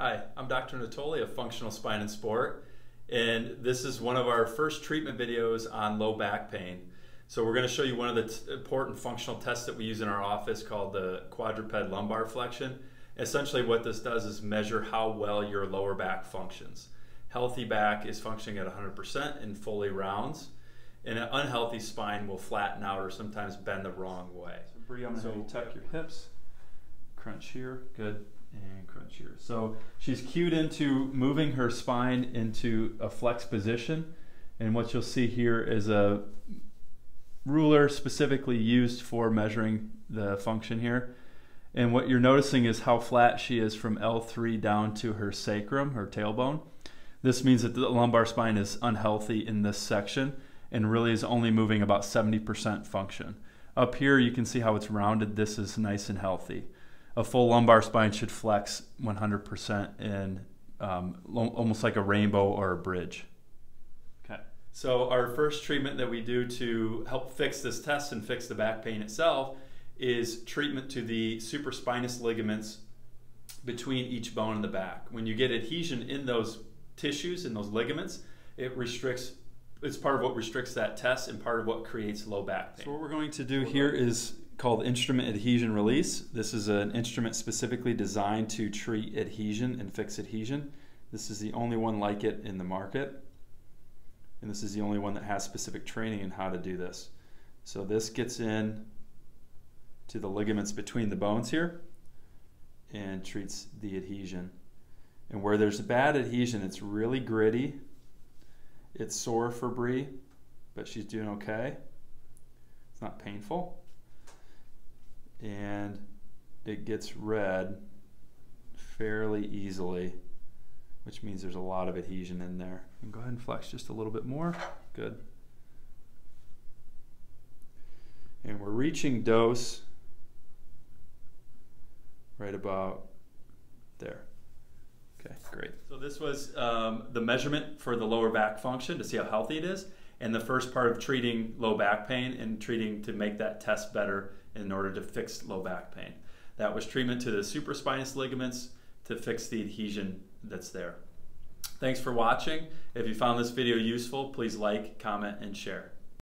Hi, I'm Dr. Natoli of Functional Spine and Sport, and this is one of our first treatment videos on low back pain. So we're going to show you one of the important functional tests that we use in our office called the quadruped lumbar flexion. Essentially what this does is measure how well your lower back functions. Healthy back is functioning at 100% and fully rounds, and an unhealthy spine will flatten out or sometimes bend the wrong way. So Bree, I'm going to so, have you tuck your hips, crunch here, good and crunch. So she's cued into moving her spine into a flex position. And what you'll see here is a ruler specifically used for measuring the function here. And what you're noticing is how flat she is from L3 down to her sacrum, her tailbone. This means that the lumbar spine is unhealthy in this section and really is only moving about 70% function. Up here, you can see how it's rounded. This is nice and healthy a full lumbar spine should flex 100% in um, almost like a rainbow or a bridge. Okay. So our first treatment that we do to help fix this test and fix the back pain itself is treatment to the supraspinous ligaments between each bone in the back. When you get adhesion in those tissues, in those ligaments, it restricts it's part of what restricts that test and part of what creates low back pain. So what we're going to do here is called instrument adhesion release. This is an instrument specifically designed to treat adhesion and fix adhesion. This is the only one like it in the market. And this is the only one that has specific training in how to do this. So this gets in to the ligaments between the bones here and treats the adhesion. And where there's bad adhesion, it's really gritty. It's sore for Bree, but she's doing okay. It's not painful and it gets red fairly easily, which means there's a lot of adhesion in there. And go ahead and flex just a little bit more. Good. And we're reaching dose right about there. Okay, great. So this was um, the measurement for the lower back function to see how healthy it is, and the first part of treating low back pain and treating to make that test better in order to fix low back pain. That was treatment to the supraspinous ligaments to fix the adhesion that's there. Thanks for watching. If you found this video useful, please like, comment, and share.